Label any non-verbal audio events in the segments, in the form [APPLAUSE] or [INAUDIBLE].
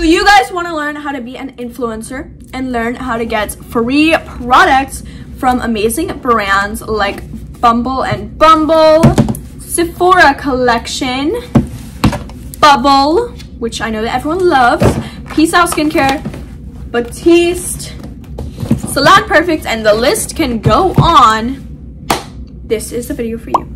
Do you guys want to learn how to be an influencer and learn how to get free products from amazing brands like Bumble and Bumble, Sephora collection, Bubble, which I know that everyone loves, Peace Out Skincare, Batiste, Salon Perfect, and the list can go on. This is the video for you.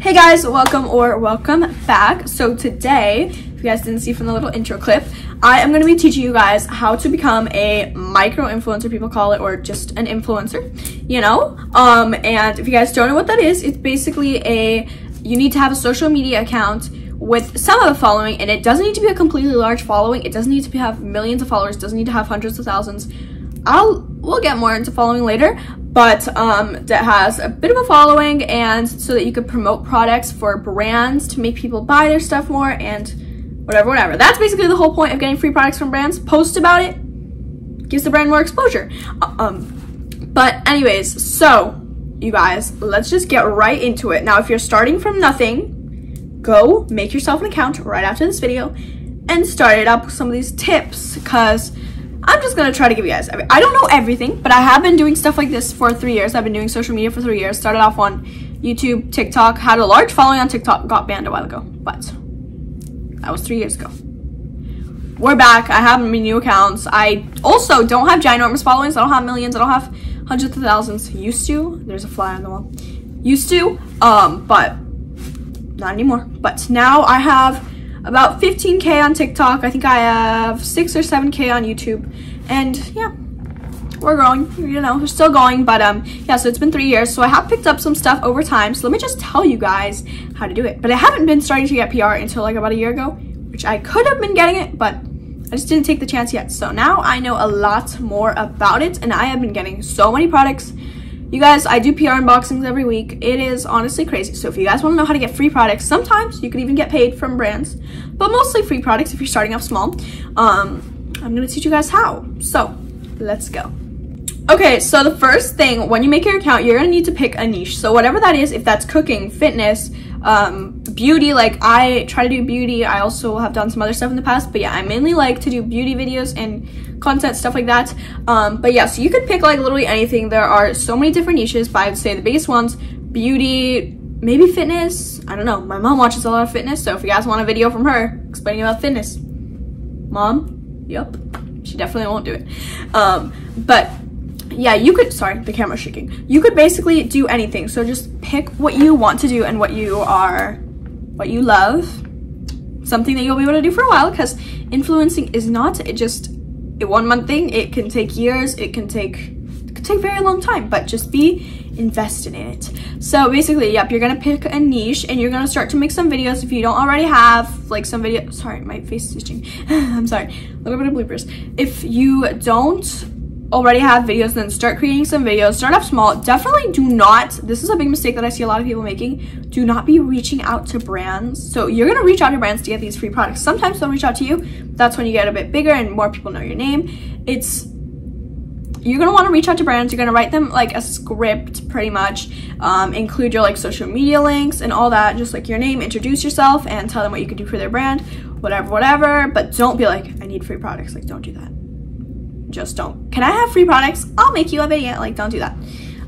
Hey guys, welcome or welcome back. So today, if you guys didn't see from the little intro clip, I am going to be teaching you guys how to become a micro influencer, people call it, or just an influencer, you know? Um, and if you guys don't know what that is, it's basically a, you need to have a social media account with some of the following, and it doesn't need to be a completely large following. It doesn't need to have millions of followers, doesn't need to have hundreds of thousands. I'll, we'll get more into following later, but um, that has a bit of a following and so that you could promote products for brands to make people buy their stuff more and whatever, whatever. That's basically the whole point of getting free products from brands. Post about it, gives the brand more exposure. Uh, um, but anyways, so you guys, let's just get right into it. Now, if you're starting from nothing, go make yourself an account right after this video and start it up with some of these tips because I'm just gonna try to give you guys, I don't know everything, but I have been doing stuff like this for three years. I've been doing social media for three years. Started off on YouTube, TikTok, had a large following on TikTok, got banned a while ago, but that was three years ago. We're back. I have new accounts. I also don't have ginormous followings. I don't have millions. I don't have hundreds of thousands. Used to. There's a fly on the wall. Used to, um, but not anymore. But now I have about 15k on TikTok. I think I have six or 7k on YouTube. And yeah, we're growing, you know, we're still going, but um, yeah, so it's been three years, so I have picked up some stuff over time, so let me just tell you guys how to do it. But I haven't been starting to get PR until like about a year ago, which I could have been getting it, but I just didn't take the chance yet. So now I know a lot more about it, and I have been getting so many products. You guys, I do PR unboxings every week. It is honestly crazy. So if you guys want to know how to get free products, sometimes you can even get paid from brands, but mostly free products if you're starting off small. Um, I'm going to teach you guys how. So let's go. Okay, so the first thing, when you make your account, you're gonna need to pick a niche. So whatever that is, if that's cooking, fitness, um, beauty, like I try to do beauty. I also have done some other stuff in the past, but yeah, I mainly like to do beauty videos and content, stuff like that. Um, but yeah, so you could pick like literally anything. There are so many different niches, but I would say the biggest ones, beauty, maybe fitness. I don't know. My mom watches a lot of fitness, so if you guys want a video from her explaining about fitness, mom, yep, she definitely won't do it. Um, but yeah, you could, sorry, the camera's shaking. You could basically do anything. So just pick what you want to do and what you are, what you love. Something that you'll be able to do for a while because influencing is not it just a one month thing. It can take years. It can take, it can take very long time, but just be invested in it. So basically, yep, you're gonna pick a niche and you're gonna start to make some videos if you don't already have like some video, sorry, my face is itching. [LAUGHS] I'm sorry, a little bit of bloopers. If you don't already have videos, then start creating some videos. Start off small. Definitely do not, this is a big mistake that I see a lot of people making, do not be reaching out to brands. So you're gonna reach out to brands to get these free products. Sometimes they'll reach out to you. That's when you get a bit bigger and more people know your name. It's, you're gonna wanna reach out to brands. You're gonna write them like a script pretty much. Um, include your like social media links and all that. Just like your name, introduce yourself and tell them what you could do for their brand, whatever, whatever. But don't be like, I need free products. Like don't do that just don't. Can I have free products? I'll make you a video. Like, don't do that.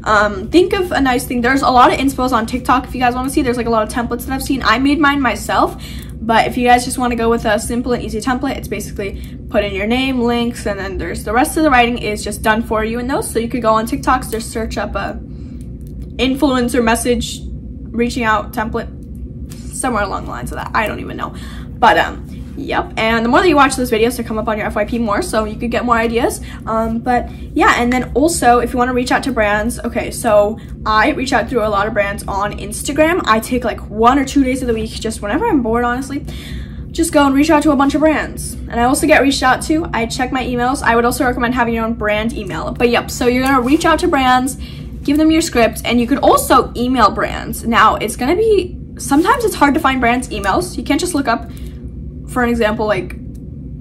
Um, think of a nice thing. There's a lot of inspos on TikTok if you guys want to see. There's like a lot of templates that I've seen. I made mine myself, but if you guys just want to go with a simple and easy template, it's basically put in your name, links, and then there's the rest of the writing is just done for you in those. So you could go on TikToks, just search up a influencer message reaching out template somewhere along the lines of that. I don't even know. But um Yep, and the more that you watch those videos, to come up on your FYP more, so you could get more ideas. Um, but yeah, and then also, if you want to reach out to brands, okay, so I reach out through a lot of brands on Instagram. I take like one or two days of the week, just whenever I'm bored, honestly, just go and reach out to a bunch of brands. And I also get reached out to. I check my emails. I would also recommend having your own brand email. But yep, so you're gonna reach out to brands, give them your script, and you could also email brands. Now, it's gonna be, sometimes it's hard to find brands' emails. You can't just look up for an example, like,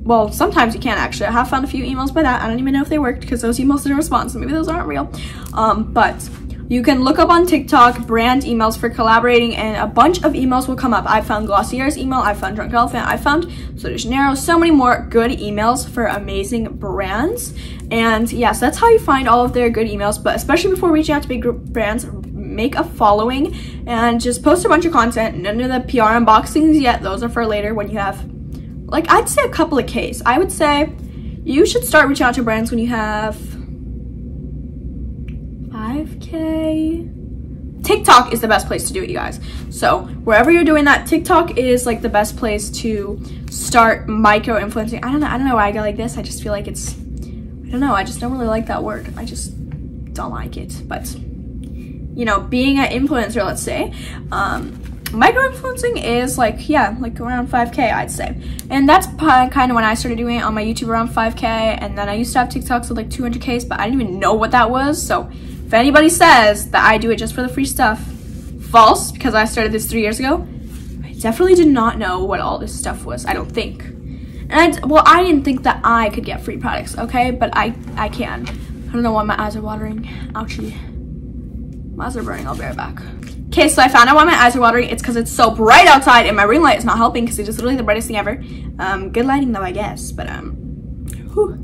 well, sometimes you can't actually. I have found a few emails by that. I don't even know if they worked because those emails didn't respond, so maybe those aren't real. Um, but You can look up on TikTok brand emails for collaborating and a bunch of emails will come up. I found Glossier's email, I found Drunk Elephant, I found Sol de Janeiro, so many more good emails for amazing brands. And yes, that's how you find all of their good emails, but especially before reaching out to big brands, make a following and just post a bunch of content. None of the PR unboxings yet, those are for later when you have, like, I'd say a couple of Ks. I would say you should start reaching out to brands when you have 5k tiktok is the best place to do it you guys. So wherever you're doing that tiktok is like the best place to start micro influencing i don't know i don't know why i go like this. I just feel like it's i don't know i just don't really like that word. I just don't like it. But you know being an influencer let's say um micro influencing is like yeah like around 5k i'd say and that's kind of when i started doing it on my youtube around 5k and then i used to have tiktoks with like 200ks but i didn't even know what that was so if anybody says that I do it just for the free stuff, false, because I started this three years ago. I definitely did not know what all this stuff was, I don't think. And I, well, I didn't think that I could get free products, okay? But I, I can. I don't know why my eyes are watering. Ouchie. My eyes are burning, I'll be right back. Okay, so I found out why my eyes are watering. It's because it's so bright outside and my ring light is not helping because it's just literally the brightest thing ever. Um, good lighting though, I guess, but um, whew.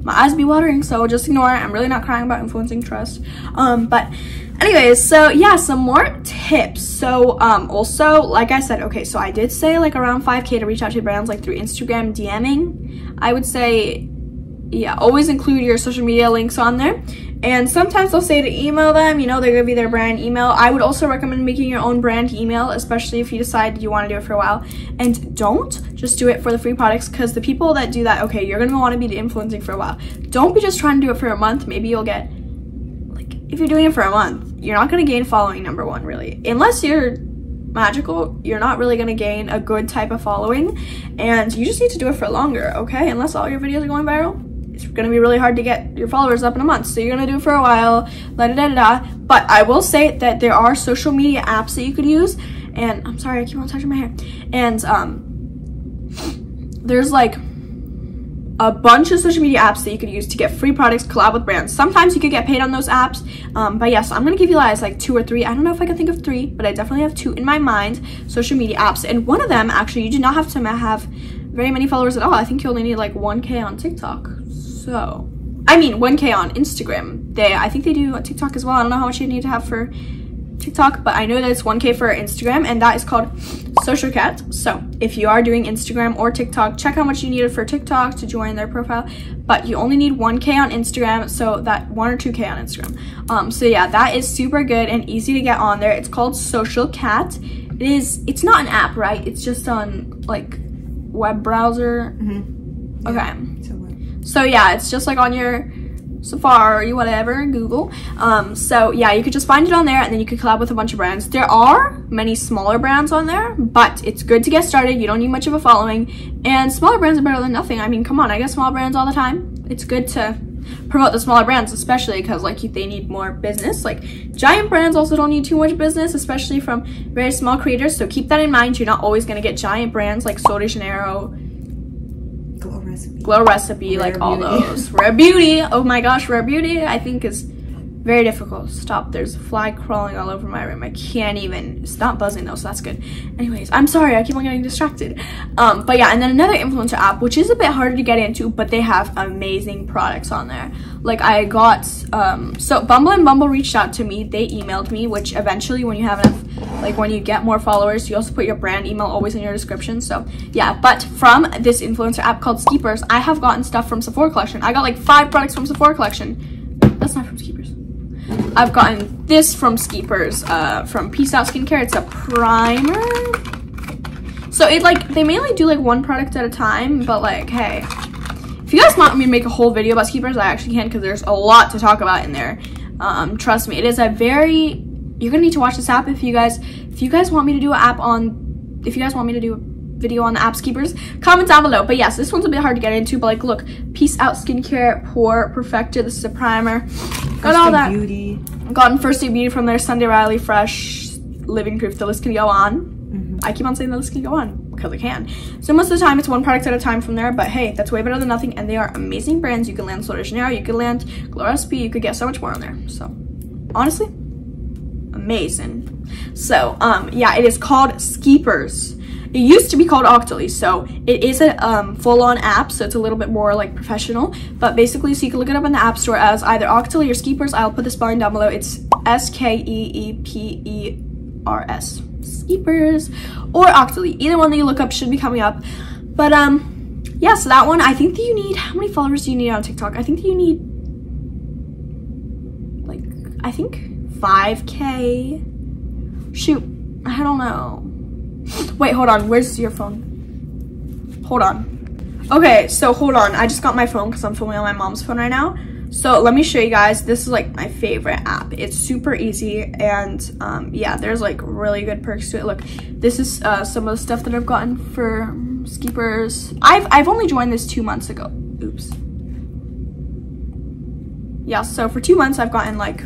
My eyes be watering so just ignore it. I'm really not crying about influencing trust. Um but anyways so yeah some more tips. So um also like i said okay so i did say like around 5k to reach out to brands like through instagram dming. I would say yeah always include your social media links on there and sometimes they'll say to email them, you know, they're gonna be their brand email. I would also recommend making your own brand email, especially if you decide you wanna do it for a while. And don't just do it for the free products because the people that do that, okay, you're gonna wanna be influencing for a while. Don't be just trying to do it for a month. Maybe you'll get, like, if you're doing it for a month, you're not gonna gain following, number one, really. Unless you're magical, you're not really gonna gain a good type of following. And you just need to do it for longer, okay? Unless all your videos are going viral it's gonna be really hard to get your followers up in a month. So you're gonna do it for a while, da da da da. But I will say that there are social media apps that you could use. And I'm sorry, I keep on touching my hair. And um, there's like a bunch of social media apps that you could use to get free products, collab with brands. Sometimes you could get paid on those apps, um, but yes, I'm gonna give you guys like two or three. I don't know if I can think of three, but I definitely have two in my mind, social media apps. And one of them, actually, you do not have to have very many followers at all. I think you only need like 1K on TikTok. So, I mean, 1K on Instagram. They, I think they do TikTok as well. I don't know how much you need to have for TikTok, but I know that it's 1K for Instagram, and that is called Social Cat. So, if you are doing Instagram or TikTok, check how much you needed for TikTok to join their profile. But you only need 1K on Instagram, so that 1 or 2K on Instagram. Um, so yeah, that is super good and easy to get on there. It's called Social Cat. It is. It's not an app, right? It's just on like web browser. Mm -hmm. yeah. So yeah, it's just like on your Safari, whatever, Google. Um, so yeah, you could just find it on there and then you could collab with a bunch of brands. There are many smaller brands on there, but it's good to get started. You don't need much of a following and smaller brands are better than nothing. I mean, come on, I get small brands all the time. It's good to promote the smaller brands, especially because like they need more business. Like giant brands also don't need too much business, especially from very small creators. So keep that in mind. You're not always going to get giant brands like Sol de Janeiro, recipe. Glow recipe, Rare like all those. Rare Beauty. Oh my gosh, Rare Beauty, I think is very difficult. Stop, there's a fly crawling all over my room. I can't even, it's not buzzing though, so that's good. Anyways, I'm sorry, I keep on getting distracted. Um, but yeah, and then another influencer app, which is a bit harder to get into, but they have amazing products on there. Like I got, um, so Bumble and Bumble reached out to me, they emailed me, which eventually when you have enough, like when you get more followers, you also put your brand email always in your description. So yeah, but from this influencer app called Skeepers, I have gotten stuff from Sephora Collection. I got like five products from Sephora Collection. That's not from Skeepers. I've gotten this from Skeepers, uh, from Peace Out Skincare. It's a primer. So it like, they mainly do like one product at a time, but like, hey, if you guys want me to make a whole video about Skeepers, I actually can because there's a lot to talk about in there. Um, trust me, it is a very, you're gonna need to watch this app if you guys, if you guys want me to do an app on, if you guys want me to do a video on the app Skeepers comment down below. But yes this one's a bit hard to get into but like look peace out skincare pore perfected this is a primer. Got all that. Beauty. Gotten First Aid Beauty from there sunday riley fresh living proof the list can go on. Mm -hmm. i keep on saying the list can go on because i can. So most of the time it's one product at a time from there but hey that's way better than nothing and they are amazing brands. You can land Sol de Janeiro, you can land glow recipe you could get so much more on there. So honestly amazing. So, um, yeah, it is called Skeepers. It used to be called Octoly, so it is a um, full-on app, so it's a little bit more like professional. But basically, so you can look it up in the App Store as either Octoly or Skeepers. I'll put the spelling down below. It's S-K-E-E-P-E-R-S. Skeepers or Octoly. Either one that you look up should be coming up. But um, yeah, so that one, I think that you need, how many followers do you need on TikTok? I think that you need, like, I think 5K. Shoot, I don't know. Wait, hold on. Where's your phone? Hold on. Okay, so hold on. I just got my phone because I'm filming on my mom's phone right now. So let me show you guys. This is like my favorite app. It's super easy and um, yeah, there's like really good perks to it. Look, this is uh, some of the stuff that I've gotten for Skeepers. I've, I've only joined this two months ago. Oops. Yeah, so for two months I've gotten like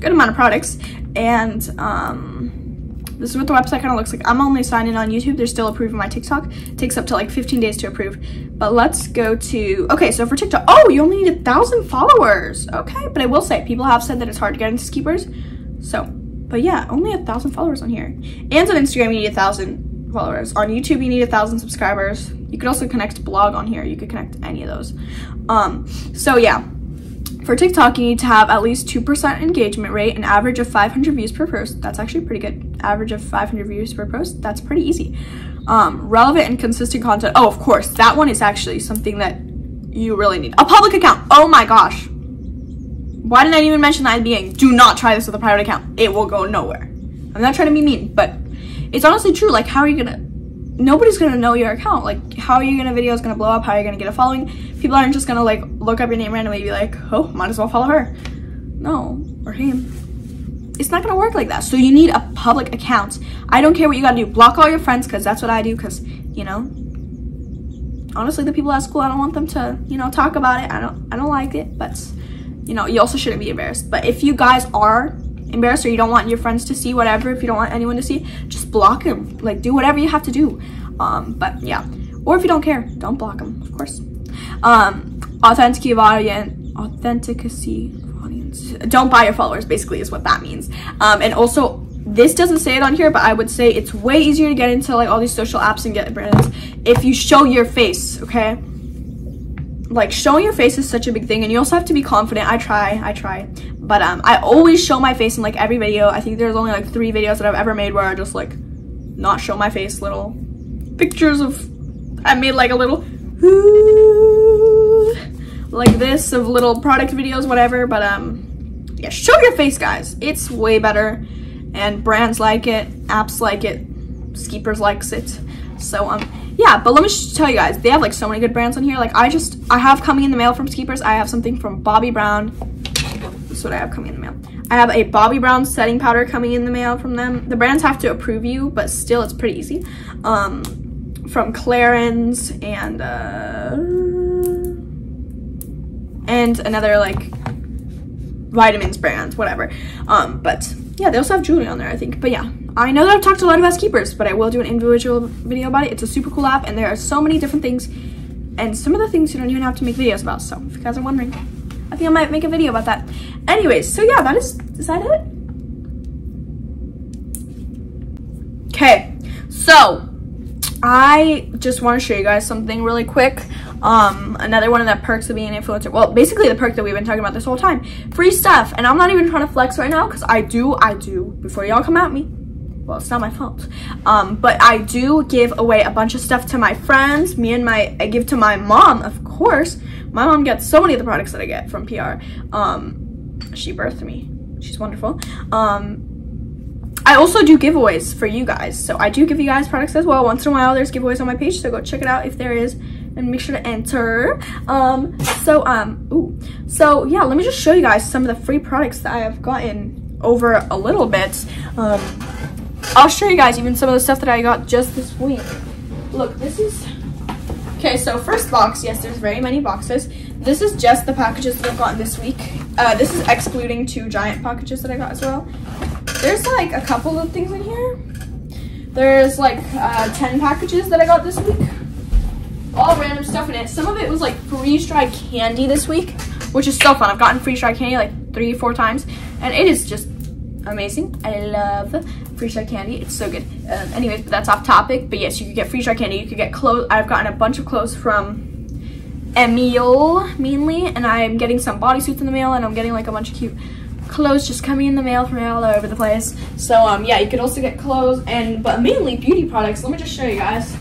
good amount of products and um, this is what the website kind of looks like. I'm only signed in on YouTube. They're still approving my TikTok. It takes up to like 15 days to approve. But let's go to, okay, so for TikTok, oh, you only need a thousand followers. Okay, but I will say, people have said that it's hard to get into Skeepers. So, but yeah, only a thousand followers on here. And on Instagram, you need a thousand followers. On YouTube, you need a thousand subscribers. You could also connect blog on here. You could connect any of those. Um, so yeah, for TikTok, you need to have at least 2% engagement rate, an average of 500 views per post. That's actually pretty good. Average of 500 views per post. That's pretty easy. Um, relevant and consistent content. Oh, of course. That one is actually something that you really need. A public account. Oh my gosh. Why didn't I even mention that beginning? Do not try this with a private account. It will go nowhere. I'm not trying to be mean, but it's honestly true. Like, how are you gonna nobody's gonna know your account. Like, how are you gonna video is gonna blow up? How are you gonna get a following? People aren't just gonna like look up your name randomly and be like, oh, might as well follow her. No, or him. It's not gonna work like that. So you need a public account. I don't care what you gotta do. Block all your friends because that's what I do. Because you know, honestly, the people at school, I don't want them to you know talk about it. I don't, I don't like it. But you know, you also shouldn't be embarrassed. But if you guys are embarrassed or you don't want your friends to see whatever if you don't want anyone to see just block them like do whatever you have to do. Um but yeah. Or if you don't care don't block them of course. Um authenticity of audience authenticity of audience. Don't buy your followers basically is what that means. Um and also this doesn't say it on here but i would say it's way easier to get into like all these social apps and get brands if you show your face okay like showing your face is such a big thing and you also have to be confident. I try i try. But um i always show my face in like every video. I think there's only like three videos that i've ever made where i just like not show my face little pictures of i made like a little [LAUGHS] like this of little product videos whatever. But um yeah show your face guys. It's way better and brands like it apps like it Skeepers likes it so um yeah but let me just tell you guys they have like so many good brands on here. Like i just i have coming in the mail from Skeepers. I have something from bobbi brown. This is what i have coming in the mail. I have a bobbi brown setting powder coming in the mail from them. The brands have to approve you but still it's pretty easy. Um from clarins and uh and another like vitamins brand whatever. Um but yeah they also have jewelry on there i think but yeah I know that I've talked a lot about Skeepers, but I will do an individual video about it. It's a super cool app, and there are so many different things, and some of the things you don't even have to make videos about. So if you guys are wondering, I think I might make a video about that. Anyways, so yeah, that is, is that it? Okay, so I just want to show you guys something really quick. Um, another one of the perks of being an influencer. Well, basically the perk that we've been talking about this whole time. Free stuff. And I'm not even trying to flex right now because I do, I do, before y'all come at me, well it's not my fault um but i do give away a bunch of stuff to my friends me and my i give to my mom of course my mom gets so many of the products that i get from pr um she birthed me she's wonderful um I also do giveaways for you guys. So I do give you guys products as well. Once in a while, there's giveaways on my page. So go check it out if there is and make sure to enter. Um, so, um, ooh. So yeah, let me just show you guys some of the free products that I have gotten over a little bit. Um, I'll show you guys even some of the stuff that I got just this week. Look, this is, okay, so first box, yes, there's very many boxes. This is just the packages that I've gotten this week. Uh, this is excluding two giant packages that I got as well. There's like a couple of things in here. There's like uh, 10 packages that I got this week. All random stuff in it. Some of it was like freeze-dried candy this week, which is so fun. I've gotten freeze-dried candy like three, four times, and it is just amazing. I love Freeze dried candy. It's so good. Um, anyways, but that's off topic. But yes, you could get Freeze dried candy. You could get clothes. I've gotten a bunch of clothes from Emile mainly, and I'm getting some bodysuits in the mail, and I'm getting like a bunch of cute clothes just coming in the mail from all over the place. So um, yeah, you could also get clothes and but mainly beauty products. Let me just show you guys.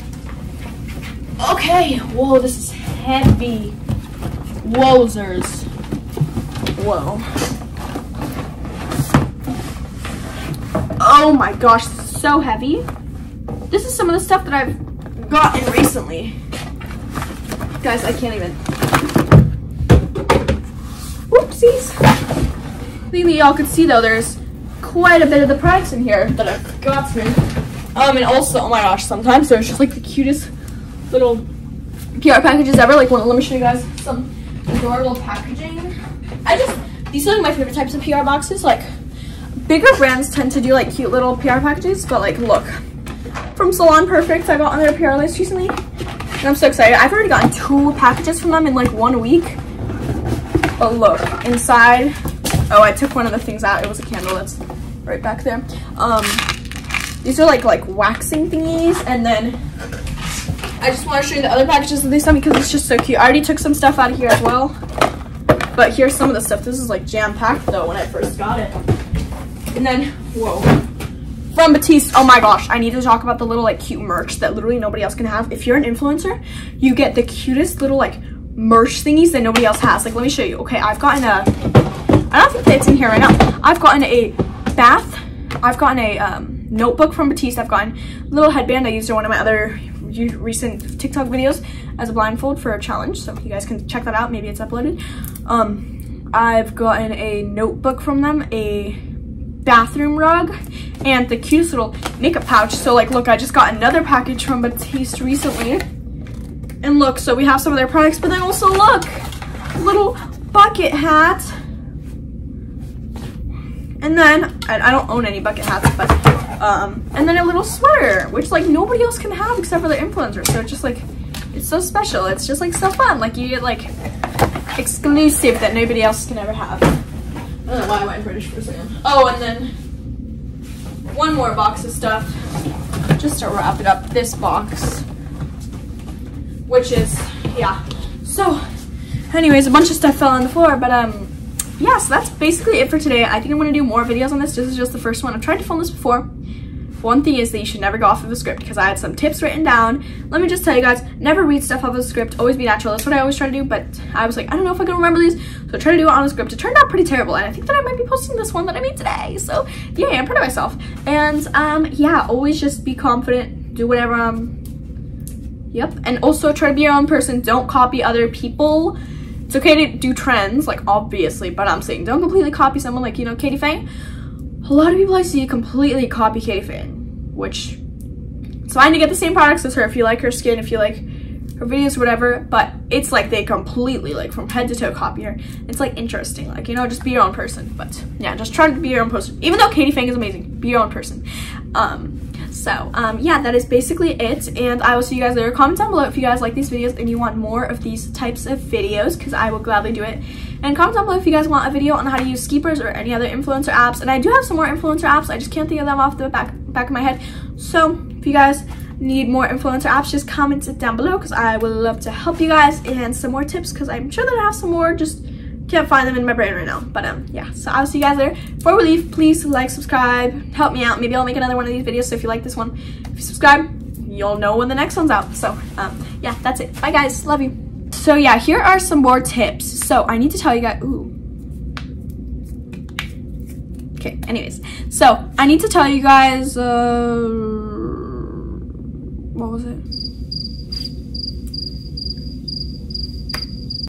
Okay, whoa, this is heavy. Wowzers. Whoa. Oh my gosh, so heavy. This is some of the stuff that I've gotten recently. Guys, I can't even. Whoopsies. Maybe y'all could see though, there's quite a bit of the products in here that I've gotten. Um, and also, oh my gosh, sometimes there's just like the cutest little PR packages ever. Like, well, let me show you guys some adorable packaging. I just, these are like my favorite types of PR boxes. Like, bigger brands tend to do like cute little PR packages, but like, look. From Salon Perfect, I got on their PR list recently. And I'm so excited. I've already gotten two packages from them in like one week. But look, inside, oh, I took one of the things out. It was a candle that's right back there. Um, these are like like waxing thingies, and then I just want to show you the other packages that they sent me because it's just so cute. I already took some stuff out of here as well. But here's some of the stuff. This is like jam-packed though when I first got it. And then, whoa. From Batiste, oh my gosh, I need to talk about the little like cute merch that literally nobody else can have. If you're an influencer, you get the cutest little like merch thingies that nobody else has. Like, let me show you. Okay, I've gotten a, I don't think it's in here right now. I've gotten a bath, I've gotten a um, notebook from Batiste, I've gotten a little headband I used in one of my other recent TikTok videos as a blindfold for a challenge. So you guys can check that out. Maybe it's uploaded. Um, I've gotten a notebook from them, a bathroom rug, and the cutest little makeup pouch. So like, look, I just got another package from Batiste recently. And look, so we have some of their products, but then also look, little bucket hat. And then, I, don't own any bucket hats, but um, and then a little sweater, which like nobody else can have except for the influencers. So it's just like, it's so special. It's just like so fun. Like you get like exclusive that nobody else can ever have. I don't know why I went British for a. Oh, and then one more box of stuff just to wrap it up. This box, which is, yeah. So anyways, a bunch of stuff fell on the floor, but um, yeah, so that's basically it for today. I think I'm going to do more videos on this. This is just the first one. I've tried to film this before. One thing is that you should never go off of a script because I had some tips written down. Let me just tell you guys, never read stuff off of a script. Always be natural. That's what I always try to do, but I was like, I don't know if I can remember these. So I tried to do it on a script. It turned out pretty terrible, and I think that I might be posting this one that I made today. So yeah, I'm proud of myself. And um, yeah, always just be confident. Do whatever um, Yep. And also try to be your own person. Don't copy other people it's okay to do trends, like obviously, but I'm saying don't completely copy someone like, you know, Katie Fang. A lot of people I see completely copy Katie Fang, which it's fine to get the same products as her if you like her skin, if you like her videos, whatever, but it's like they completely, like from head to toe copy her. It's like interesting, like, you know, just be your own person. But yeah, just try to be your own person. Even though Katie Fang is amazing, be your own person. Um, so um, yeah, that is basically it. And I will see you guys later. Comment down below if you guys like these videos and you want more of these types of videos because I will gladly do it. And comment down below if you guys want a video on how to use Skeepers or any other influencer apps. And I do have some more influencer apps. I just can't think of them off the back, back of my head. So if you guys need more influencer apps, just comment it down below because I would love to help you guys and some more tips because I'm sure that I have some more just can't find them in my brain right now but um yeah. So i'll see you guys before we leave please like subscribe help me out. Maybe i'll make another one of these videos so if you like this one if you subscribe you'll know when the next one's out. So um yeah that's it. Bye guys. Love you. So yeah here are some more tips. So i need to tell you guys ooh. Okay anyways. So i need to tell you guys uh what was it